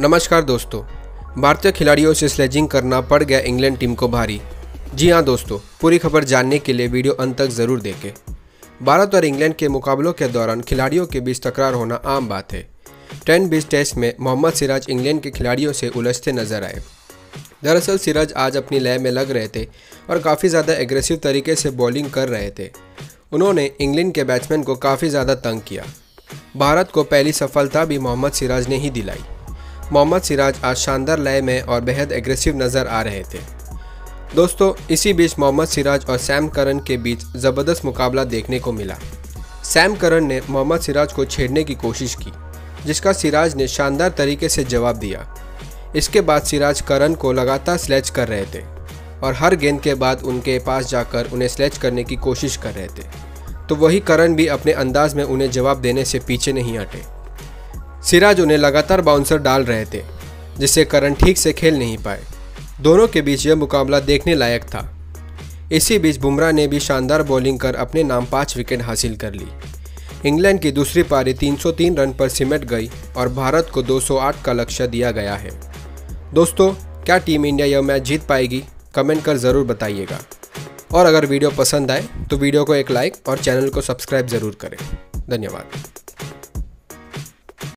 नमस्कार दोस्तों। भारतीय खिलाड़ियों से स्लेजिंग करना पड़ गया इंग्लैंड टीम को भारी। जी हाँ दोस्तों, पूरी खबर जानने के लिए वीडियो अंत तक ज़रूर देखें। भारत और इंग्लैंड के मुकाबलों के दौरान खिलाड़ियों के बीच तकरार होना आम बात है। टेन बीस टेस्ट में मोहम्मद सिराज इंग्लैंड के खिलाड़ियों से उलझते नज़र आए। दरअसल सिराज आज अपनी लय में लग रहे थे और काफ़ी ज़्यादा एग्रेसिव तरीके से बॉलिंग कर रहे थे। उन्होंने इंग्लैंड के बैट्समैन को काफ़ी ज़्यादा तंग किया। भारत को पहली सफलता भी मोहम्मद सिराज ने ही दिलाई। मोहम्मद सिराज आज शानदार लय में और बेहद एग्रेसिव नज़र आ रहे थे। दोस्तों, इसी बीच मोहम्मद सिराज और सैम करन के बीच ज़बरदस्त मुकाबला देखने को मिला। सैम करन ने मोहम्मद सिराज को छेड़ने की कोशिश की, जिसका सिराज ने शानदार तरीके से जवाब दिया। इसके बाद सिराज करन को लगातार स्लेच कर रहे थे और हर गेंद के बाद उनके पास जाकर उन्हें स्लेच करने की कोशिश कर रहे थे। तो वही करन भी अपने अंदाज में उन्हें जवाब देने से पीछे नहीं हटे। सिराज उन्हें लगातार बाउंसर डाल रहे थे, जिससे करण ठीक से खेल नहीं पाए। दोनों के बीच यह मुकाबला देखने लायक था। इसी बीच बुमराह ने भी शानदार बॉलिंग कर अपने नाम पाँच विकेट हासिल कर ली। इंग्लैंड की दूसरी पारी 303 रन पर सिमट गई और भारत को 208 का लक्ष्य दिया गया है। दोस्तों, क्या टीम इंडिया यह मैच जीत पाएगी? कमेंट कर ज़रूर बताइएगा। और अगर वीडियो पसंद आए तो वीडियो को एक लाइक और चैनल को सब्सक्राइब ज़रूर करें। धन्यवाद।